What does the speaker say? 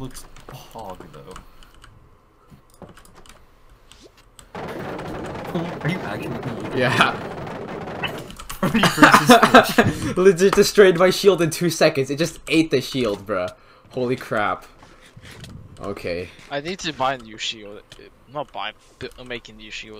looks hog though. Are you actually Yeah. Legit destroyed my shield in two seconds. It just ate the shield, bruh. Holy crap. Okay. I need to buy a new shield. Not buy, making make a new shield.